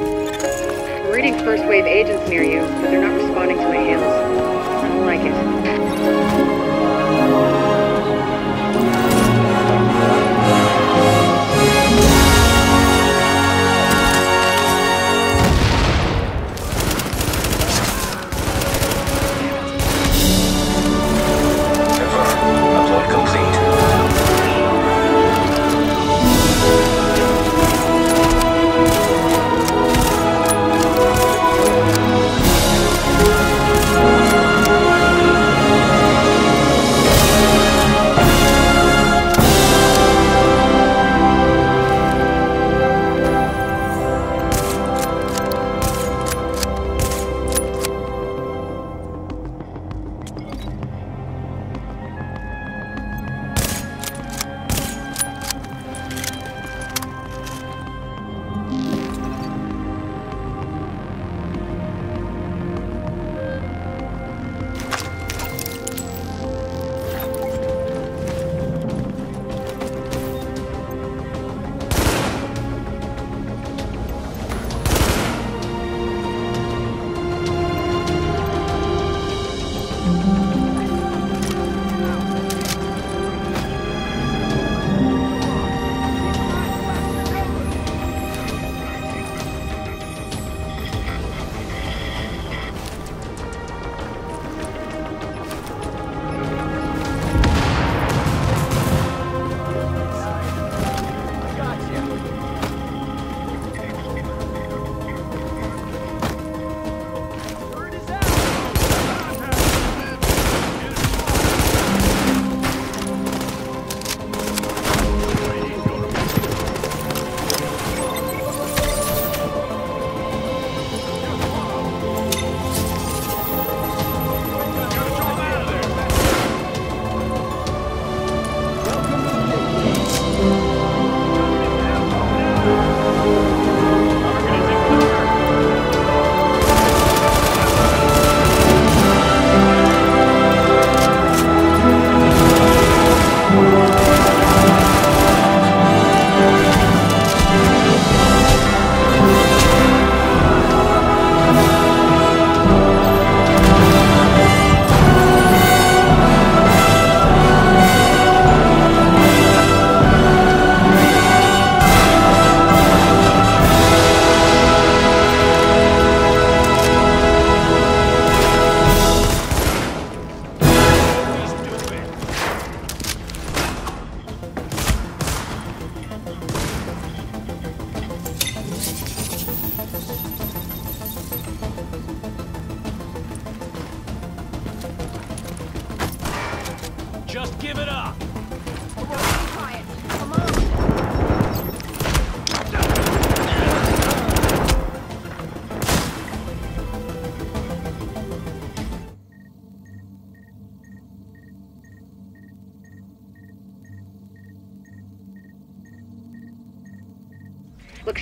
I'm reading first wave agents near you, but they're not responding to my hails. I don't like it.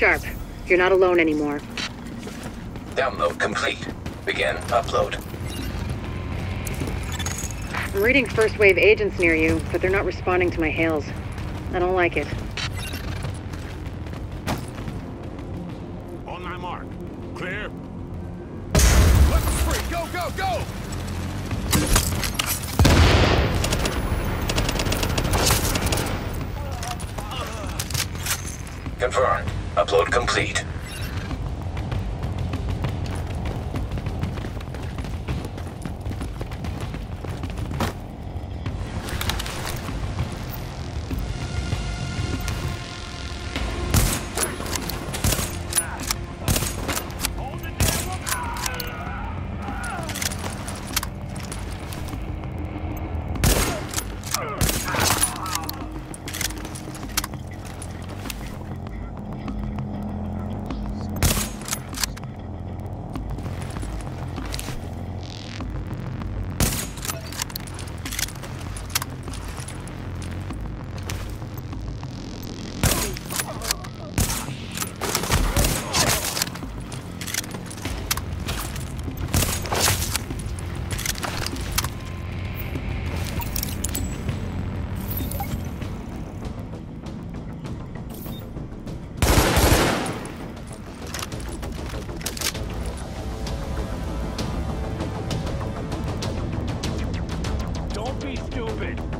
Sharp. You're not alone anymore. Download complete. Begin upload. I'm reading first wave agents near you, but they're not responding to my hails. I don't like it. On my mark. Clear. Weapons free. Go, go, go! Confirmed. Upload complete. be stupid!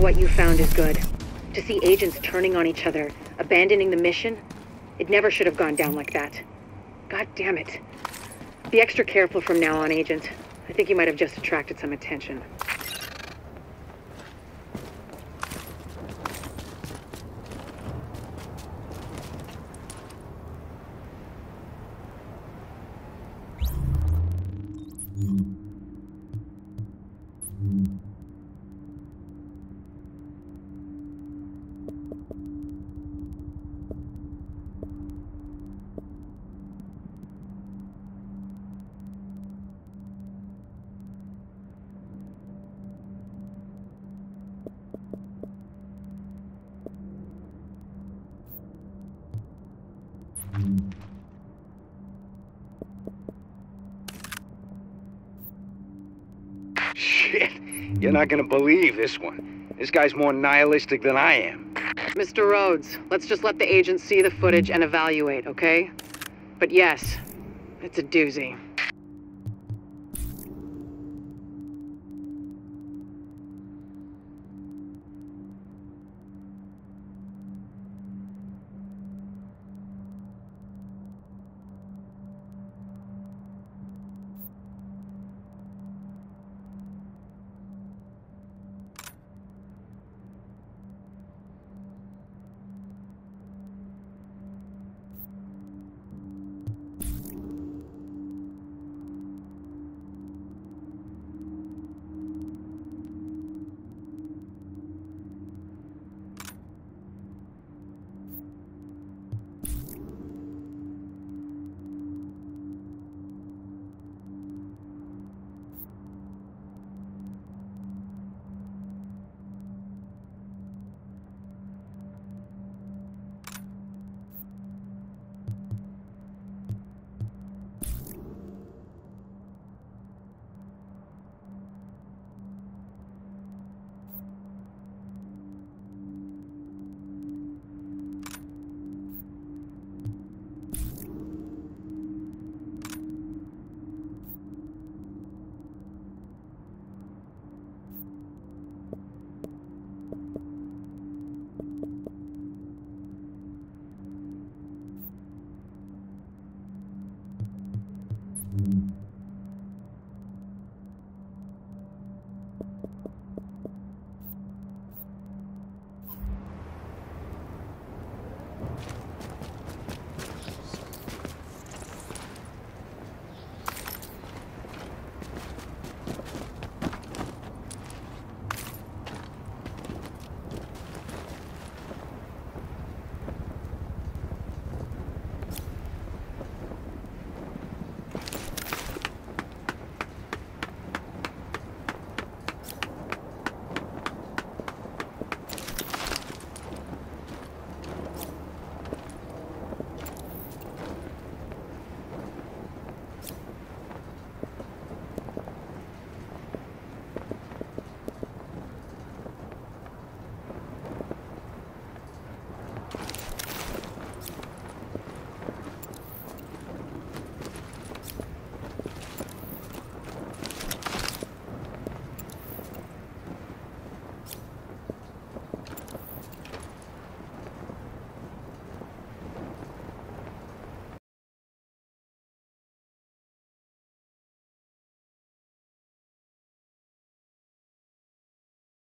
What you found is good. To see agents turning on each other, abandoning the mission, it never should have gone down like that. God damn it. Be extra careful from now on, Agent. I think you might have just attracted some attention. Shit, you're not gonna believe this one. This guy's more nihilistic than I am. Mr. Rhodes, let's just let the agent see the footage and evaluate, okay? But yes, it's a doozy.